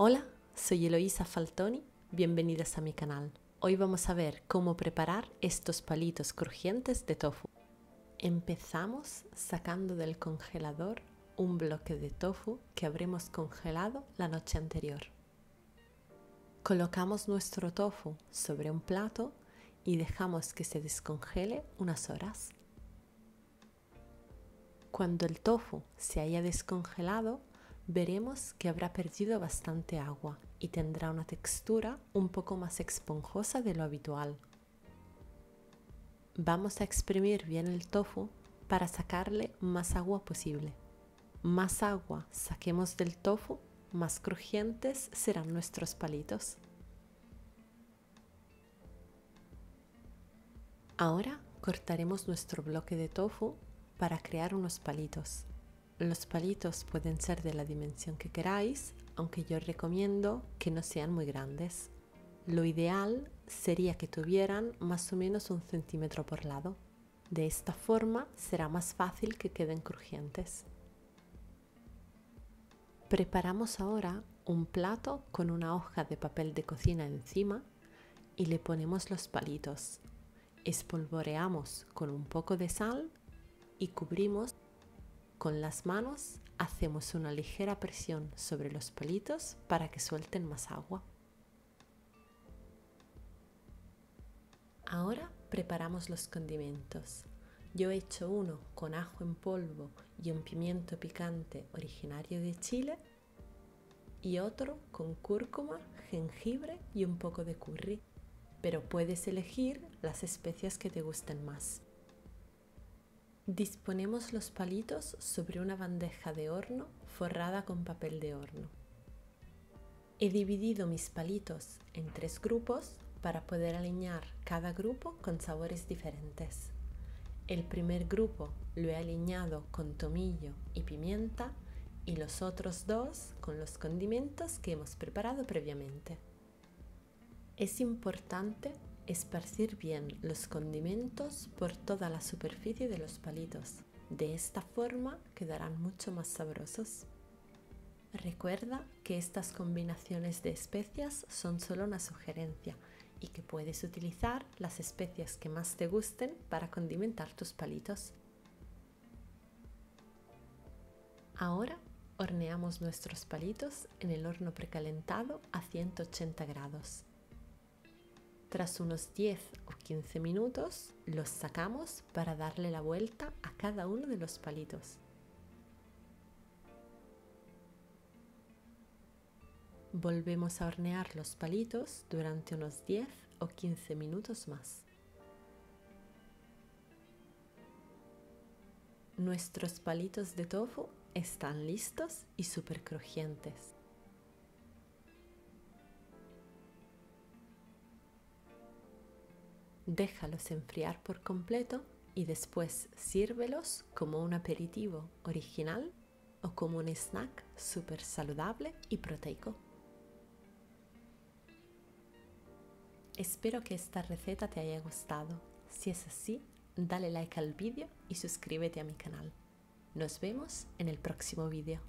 Hola, soy Eloisa Faltoni, bienvenidas a mi canal. Hoy vamos a ver cómo preparar estos palitos crujientes de tofu. Empezamos sacando del congelador un bloque de tofu que habremos congelado la noche anterior. Colocamos nuestro tofu sobre un plato y dejamos que se descongele unas horas. Cuando el tofu se haya descongelado, veremos que habrá perdido bastante agua y tendrá una textura un poco más esponjosa de lo habitual. Vamos a exprimir bien el tofu para sacarle más agua posible. Más agua saquemos del tofu, más crujientes serán nuestros palitos. Ahora cortaremos nuestro bloque de tofu para crear unos palitos. Los palitos pueden ser de la dimensión que queráis, aunque yo recomiendo que no sean muy grandes. Lo ideal sería que tuvieran más o menos un centímetro por lado. De esta forma será más fácil que queden crujientes. Preparamos ahora un plato con una hoja de papel de cocina encima y le ponemos los palitos. Espolvoreamos con un poco de sal y cubrimos con las manos hacemos una ligera presión sobre los palitos para que suelten más agua. Ahora preparamos los condimentos. Yo he hecho uno con ajo en polvo y un pimiento picante originario de Chile y otro con cúrcuma, jengibre y un poco de curry, pero puedes elegir las especias que te gusten más. Disponemos los palitos sobre una bandeja de horno forrada con papel de horno. He dividido mis palitos en tres grupos para poder alinear cada grupo con sabores diferentes. El primer grupo lo he alineado con tomillo y pimienta y los otros dos con los condimentos que hemos preparado previamente. Es importante esparcir bien los condimentos por toda la superficie de los palitos. De esta forma quedarán mucho más sabrosos. Recuerda que estas combinaciones de especias son solo una sugerencia y que puedes utilizar las especias que más te gusten para condimentar tus palitos. Ahora horneamos nuestros palitos en el horno precalentado a 180 grados. Tras unos 10 o 15 minutos los sacamos para darle la vuelta a cada uno de los palitos. Volvemos a hornear los palitos durante unos 10 o 15 minutos más. Nuestros palitos de tofu están listos y súper crujientes. Déjalos enfriar por completo y después sírvelos como un aperitivo original o como un snack súper saludable y proteico. Espero que esta receta te haya gustado. Si es así, dale like al vídeo y suscríbete a mi canal. Nos vemos en el próximo vídeo.